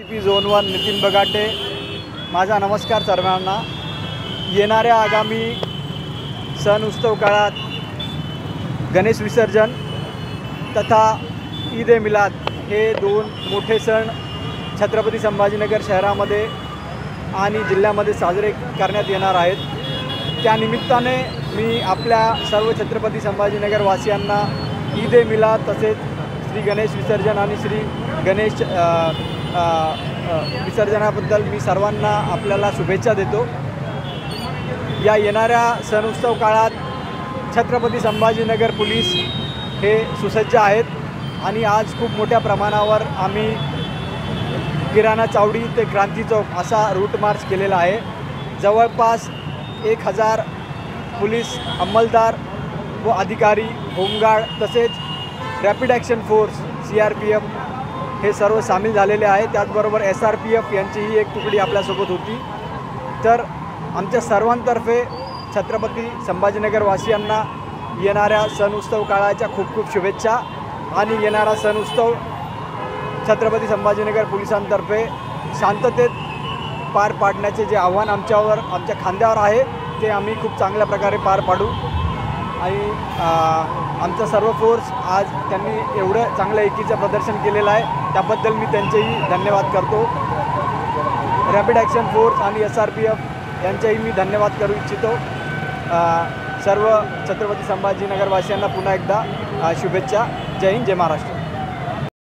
C P zone one Nitin Bagate माझा नमस्कार सर्वांना. येणाऱ्या आगामी सण उत्सव काळात गणेश विसर्जन तथा ईद ए मिलाद हे दोन मोठे सण छत्रपती संभाजीनगर शहरामध्ये आणि जिल्ह्यामध्ये साजरे करण्यात येणार आहेत. त्यानिमित्ताने मी आपल्या सर्व छत्रपती संभाजीनगर वासियांना ईद ए मिलाद तसेच श्री गणेश विसर्जन आणि श्री गणेश विसर्जनाबद्दल मी सर्वांना आपल्याला शुभेच्छा देतो. या येणाऱ्या सण उत्सव काळात छत्रपती संभाजीनगर पोलीस हे सुसज्ज आहेत आणि आज खूप मोठ्या प्रमाणावर आम्ही किराणा चावडी ते क्रांती चौक असा रूट मार्च केलेला आहे. जवळपास एक हजार पोलीस अंमलदार व अधिकारी होमगार्ड तसेच rapid action force C R P F हे सर्व सामील झालेले आहे त्याचबरोबर एस आर पी एफ यांचीही एक तुकडी आपल्यासोबत होती. तर आमच्या सर्वांतर्फे छत्रपती संभाजीनगरवासियांना येणाऱ्या सण उत्सव काळाच्या खूप खूप शुभेच्छा आणि येणारा सण उत्सव छत्रपती संभाजीनगर पोलिसांतर्फे शांततेत पार पाडण्याचे जे आव्हान आमच्यावर आमच्या खांद्यावर आहे ते आम्ही खूप चांगल्या प्रकारे पार पाडू. आणि आमचा सर्व फोर्स आज त्यांनी एवढं चांगलं एकीचं प्रदर्शन केलेलं आहे. त्याबद्दल मी त्यांचेही धन्यवाद करतो. रॅपिड ॲक्शन फोर्स आणि एस आर पी एफ यांचेही मी धन्यवाद करू इच्छितो. सर्व छत्रपती संभाजीनगरवासियांना पुन्हा एकदा शुभेच्छा. जय हिंद जय महाराष्ट्र.